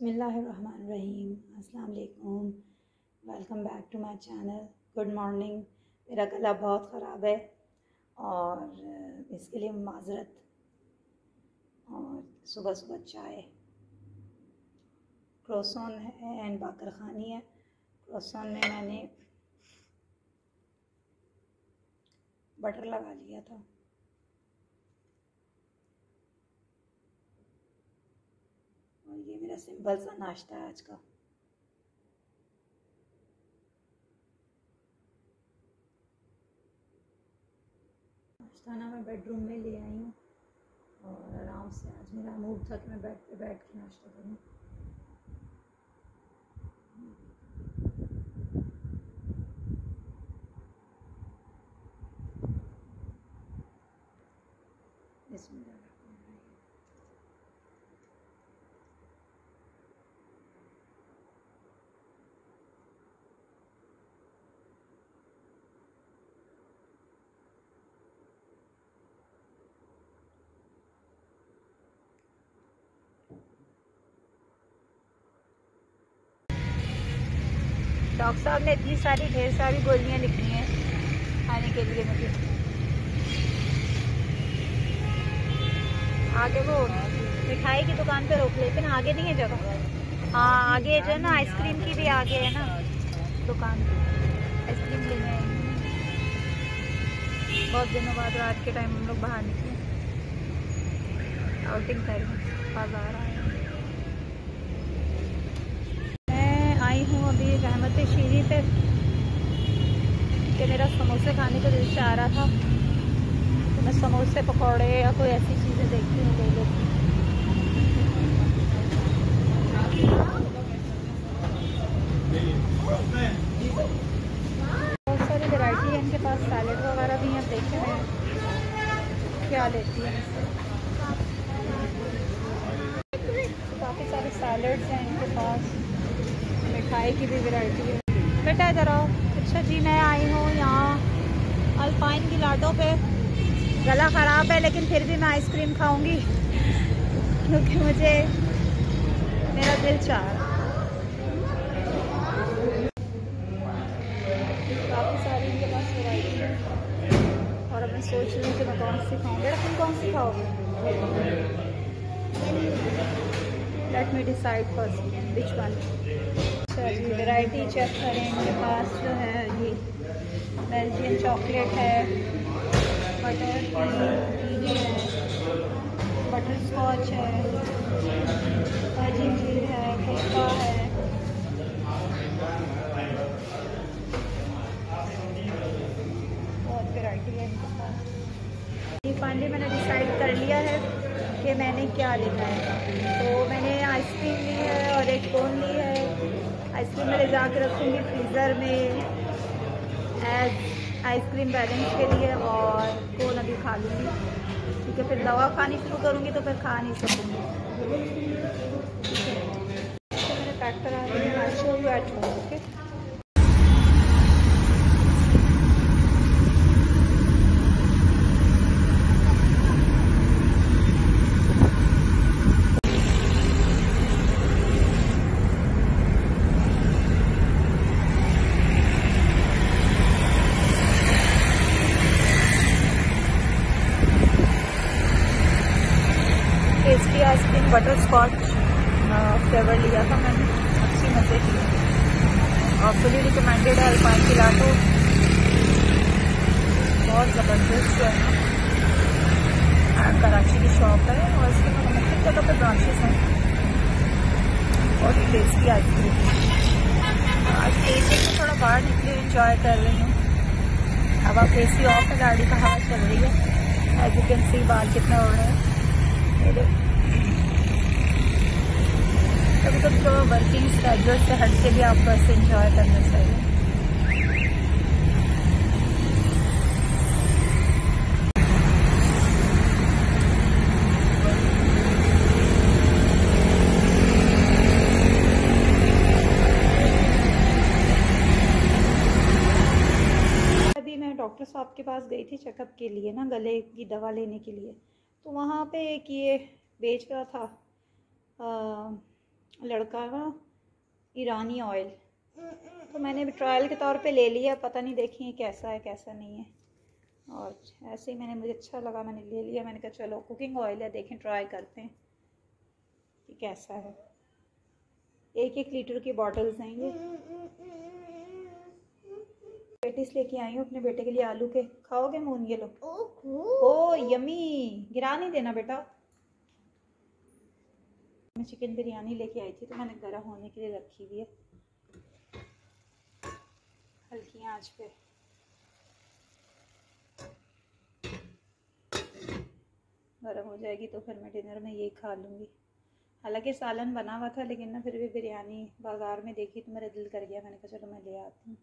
बसमीम वालेकुम welcome back to my channel good morning मेरा गला बहुत ख़राब है और इसके लिए माजरत और सुबह सुबह चाय। क्रोसन है एंड बाकर खानी है। क्रोसन में मैंने बटर लगा लिया था और ये मेरा सिंपल सा नाश्ता है आज का। नाश्ता ना मैं बेडरूम में ले आई हूँ और आराम से आज मेरा मूड था कि मैं बेड पे बैठ के नाश्ता करूँ। इसमें डॉक्टर साहब ने इतनी सारी, ढेर सारी गोलियाँ लिखी हैं खाने के लिए मुझे। आगे वो मिठाई की दुकान पे रोक लेते ना आगे नहीं है जगह। हाँ आगे जो है ना, आइसक्रीम की भी आगे है ना दुकान पे। आइसक्रीम लेने आएँगे बहुत दिनों बाद रात के टाइम हम लोग बाहर निकले। आउटिंग करें बाज़ार आए। आई हूँ अभी रहमत शीरी पे, कि मेरा समोसे खाने का दिल से आ रहा था। तो मैं समोसे, पकौड़े या कोई ऐसी चीज़ें देखती हूँ, ले बहुत सारी वैरायटी है इनके पास सैलड वगैरह भी हैं देखे हैं। क्या लेती है काफ़ी सारे सैलड्स हैं इनके पास। मिठाई की भी वैरायटी है। बेटा इधर आओ। अच्छा जी, मैं आई हूँ यहाँ अल्पाइन की लाटों पे। गला ख़राब है, लेकिन फिर भी मैं आइसक्रीम खाऊँगी। क्योंकि मुझे मेरा दिल चाह रहा है। सोच रही हूँ कि मैं कौन सी खाऊँ। बेटा तुम कौन सी खाओगे? Let me decide first which one अच्छा वैरायटी चेक करें इनके पास जो है ये बेल्जियन चॉकलेट है बटर है बटर स्कॉच है जिंजीर है कुफ्ता है। बहुत वैरायटी है इनके फाइनली मैंने डिसाइड कर लिया है कि मैंने क्या लेना है। तो मैंने आइसक्रीम ली है और एक कोन ली है। आइसक्रीम मैं जा कर रखूँगी फ्रीज़र में एज आइसक्रीम बैलेंस के लिए और कोन अभी खा लूँगी। ठीक है, फिर दवा खानी शुरू करूँगी तो फिर खा नहीं सकूँगी। मैंने पैक करा okay tasty ice cream butterscotch flavour लिया था मैंने अच्छी मज़े की और फुली रिकमेंडेड है अल्पाइन की लाटो बहुत ज़बरदस्त है कराची की शॉप है, और इसके मुख्य जगह पर ब्रांचेस हैं। बहुत ही टेस्टी आइसक्रीम आज एक दिन थोड़ा बाहर निकले इंजॉय कर रही हूँ। अब आप ए सी ऑफ़ है, गाड़ी का हाथ चल रही है। एज यू कैन सी बाल कितना उड़ रहे हैं। मेरे कभी कभी तो वर्किंग स्केड्यूल से हट के भी आपको ऐसे इंजॉय करना चाहिए। डॉक्टर साहब के पास गई थी चेकअप के लिए ना, गले की दवा लेने के लिए। तो वहाँ पे एक ये बेच रहा था लड़का का ईरानी ऑयल तो मैंने भी ट्रायल के तौर पे ले लिया पता नहीं देखिए कैसा है कैसा नहीं है। और ऐसे ही मैंने मुझे अच्छा लगा मैंने ले लिया मैंने कहा चलो कुकिंग ऑयल है देखें ट्राई करते हैं कि कैसा है। एक एक लीटर की बॉटल्स हैं ये। पेटिस लेके आई हूँ अपने बेटे के लिए आलू के। खाओगे मून ये लो। ओ यमी गिरा नहीं देना बेटा। मैं चिकन बिरयानी लेके आई थी तो मैंने गर्म होने के लिए रखी हुई है। हल्की आँच पे। गर्म हो जाएगी तो फिर मैं डिनर में यही खा लूँगी। हालाँकि सालन बना हुआ था, लेकिन ना फिर भी बिरयानी बाज़ार में देखी तो मेरा दिल कर गया। मैंने कहा, चलो मैं ले आती हूँ।